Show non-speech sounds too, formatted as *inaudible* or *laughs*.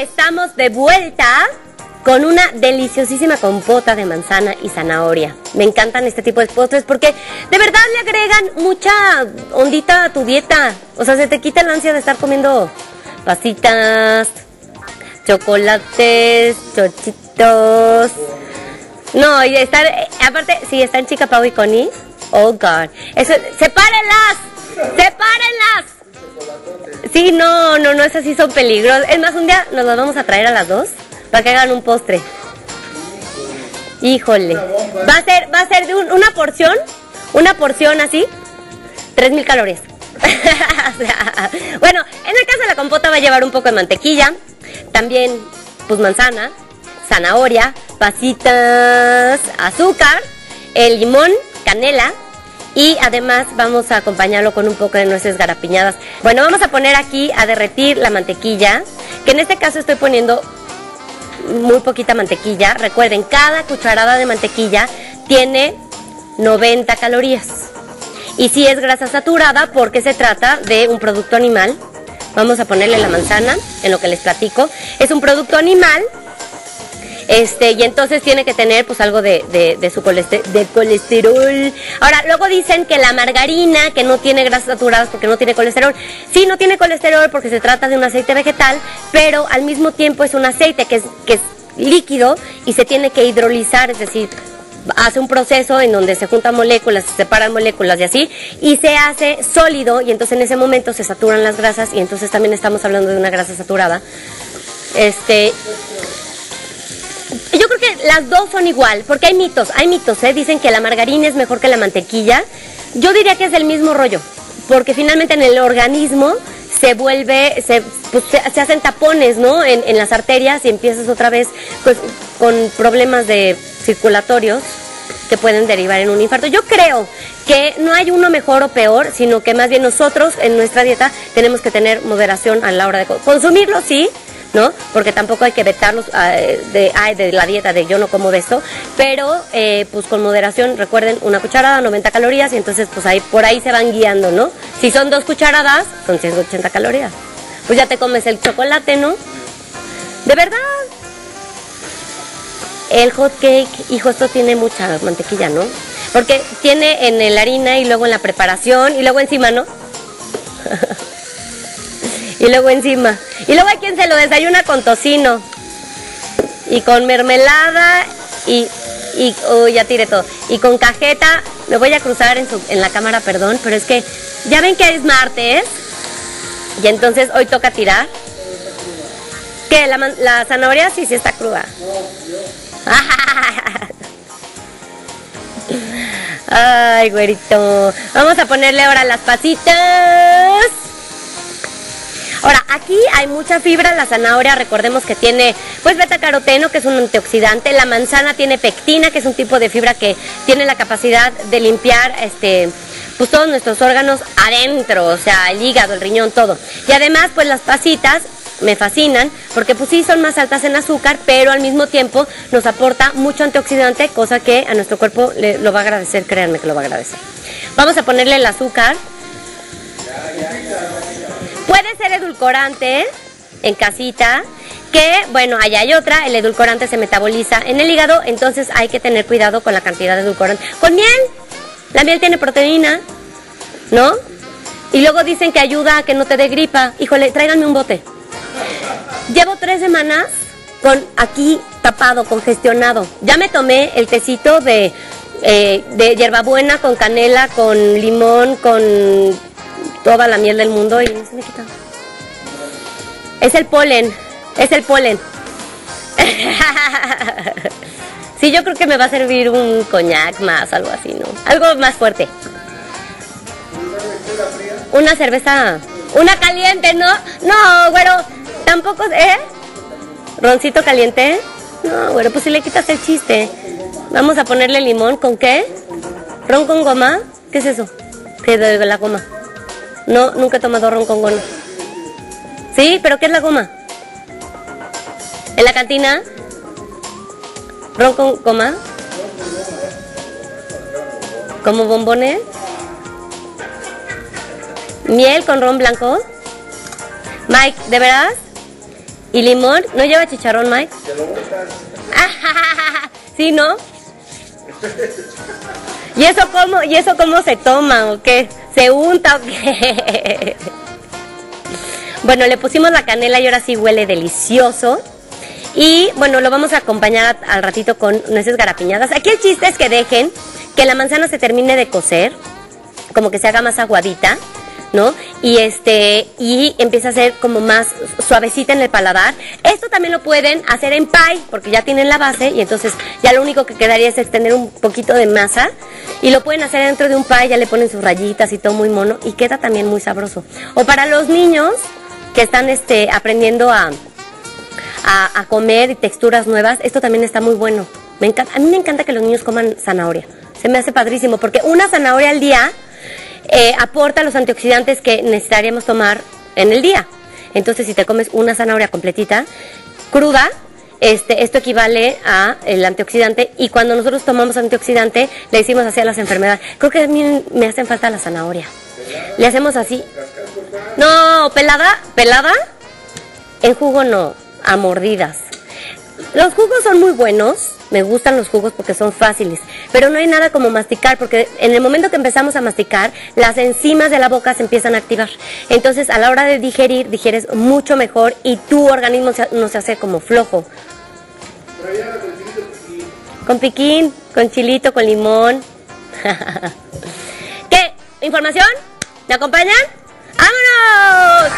estamos de vuelta con una deliciosísima compota de manzana y zanahoria. Me encantan este tipo de postres porque de verdad le agregan mucha ondita a tu dieta. O sea, se te quita la ansia de estar comiendo pasitas, chocolates, chochitos. No, y estar, aparte, si están Chica Pau y Connie, oh God. Eso, ¡Sepárenlas! ¡Sepárenlas! Sí, no, no, no, esas sí son peligros. Es más, un día nos las vamos a traer a las dos para que hagan un postre. Híjole. Va a ser, va a ser de un- una porción, una porción así, 3000 calorías. *laughs* Bueno, en el caso de la compota va a llevar un poco de mantequilla, también pues manzana, zanahoria, pasitas, azúcar, el limón, canela y además vamos a acompañarlo con un poco de nueces garapiñadas. Bueno, vamos a poner aquí a derretir la mantequilla, que en este caso estoy poniendo muy poquita mantequilla. Recuerden, cada cucharada de mantequilla tiene 90 calorías. Y si es grasa saturada, porque se trata de un producto animal. Vamos a ponerle la manzana, en lo que les platico. Es un producto animal. Este, y entonces tiene que tener pues algo de, de- su colesterol. Ahora, luego dicen que la margarina, que no tiene grasas saturadas porque no tiene colesterol. Sí, no tiene colesterol porque se trata de un aceite vegetal, pero al mismo tiempo es un aceite que es, que es líquido y se tiene que hidrolizar, es decir, hace un proceso en donde se juntan moléculas, se separan moléculas y así, y se hace sólido y entonces en ese momento se saturan las grasas y entonces también estamos hablando de una grasa saturada. Este, yo creo que las dos son igual, porque hay mitos, hay mitos, ¿eh? dicen que la margarina es mejor que la mantequilla. Yo diría que es el mismo rollo, porque finalmente en el organismo se vuelve, se, pues, se, hacen tapones, ¿no? En, en las arterias y empiezas otra vez pues, con problemas de circulatorios que pueden derivar en un infarto. Yo creo que no hay uno mejor o peor, sino que más bien nosotros en nuestra dieta tenemos que tener moderación a la hora de co- consumirlo, sí, ¿no? Porque tampoco hay que vetarlos ah, de, ay, de la dieta de yo no como de esto, pero eh, pues con moderación, recuerden, una cucharada, 90 calorías, y entonces pues ahí por ahí se van guiando, ¿no? Si son dos cucharadas, son 180 calorías. Pues ya te comes el chocolate, ¿no? De verdad. El hot cake, hijo, esto tiene mucha mantequilla, ¿no? Porque tiene en la harina y luego en la preparación y luego encima, ¿no? *laughs* y luego encima. Y luego hay quien se lo desayuna con tocino y con mermelada y, y oh, ya tiré todo. Y con cajeta, me voy a cruzar en, su- en la cámara, perdón, pero es que ya ven que es martes y entonces hoy toca tirar. ¿Qué? La, la zanahoria sí, sí está cruda. *laughs* Ay, güerito. Vamos a ponerle ahora las pasitas. Ahora, aquí hay mucha fibra, la zanahoria, recordemos que tiene pues beta caroteno, que es un antioxidante, la manzana tiene pectina, que es un tipo de fibra que tiene la capacidad de limpiar este pues todos nuestros órganos adentro, o sea, el hígado, el riñón, todo. Y además, pues las pasitas me fascinan porque pues sí son más altas en azúcar, pero al mismo tiempo nos aporta mucho antioxidante, cosa que a nuestro cuerpo le, lo va a agradecer, créanme que lo va a agradecer. Vamos a ponerle el azúcar. Ser edulcorante en casita, que bueno, allá hay otra, el edulcorante se metaboliza en el hígado, entonces hay que tener cuidado con la cantidad de edulcorante. Con miel, la miel tiene proteína, ¿no? Y luego dicen que ayuda a que no te dé gripa. Híjole, tráiganme un bote. Llevo tres semanas con aquí tapado, congestionado. Ya me tomé el tecito de, eh, de hierbabuena con canela, con limón, con toda la miel del mundo y no se me quita. Es el polen, es el polen. sí, yo creo que me va a servir un coñac más, algo así, ¿no? Algo más fuerte. Una cerveza, una caliente, ¿no? No, güero, tampoco, ¿eh? Roncito caliente. No, güero, pues si le quitas el chiste. Vamos a ponerle limón, ¿con qué? ¿Ron con goma? ¿Qué es eso? ¿Qué de la goma? No, nunca he tomado ron con goma. ¿Sí? ¿Pero qué es la goma? ¿En la cantina? ¿Ron con goma? ¿Como bombones? ¿Miel con ron blanco? Mike, ¿de verdad? ¿Y limón? ¿No lleva chicharrón, Mike? *laughs* ¿Sí, no? ¿Y eso cómo, y eso cómo se toma o qué? ¿Se unta o qué? *laughs* Bueno, le pusimos la canela y ahora sí huele delicioso. Y bueno, lo vamos a acompañar al ratito con nueces garapiñadas. Aquí el chiste es que dejen que la manzana se termine de cocer, como que se haga más aguadita. ¿no? Y este y empieza a ser como más suavecita en el paladar. Esto también lo pueden hacer en pie porque ya tienen la base y entonces ya lo único que quedaría es extender un poquito de masa y lo pueden hacer dentro de un pie, ya le ponen sus rayitas y todo muy mono y queda también muy sabroso. O para los niños que están este aprendiendo a a, comer y texturas nuevas, esto también está muy bueno. Me encanta, a mí me encanta que los niños coman zanahoria. Se me hace padrísimo porque una zanahoria al día eh, aporta los antioxidantes que necesitaríamos tomar en el día. Entonces, si te comes una zanahoria completita, cruda, este, esto equivale a el antioxidante y cuando nosotros tomamos antioxidante le decimos así a las enfermedades. Creo que a mí me hacen falta la zanahoria. Le hacemos así. No, pelada, pelada. En jugo no a mordidas. Los jugos son muy buenos, me gustan los jugos porque son fáciles, pero no hay nada como masticar porque en el momento que empezamos a masticar, las enzimas de la boca se empiezan a activar. Entonces a la hora de digerir, digieres mucho mejor y tu organismo no se hace como flojo. Con piquín, con chilito, con limón. *laughs* ¿Qué? ¿Información? ¿Me acompañan? ¡Vámonos!